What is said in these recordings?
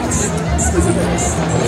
Coisa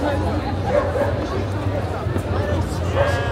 Thank you.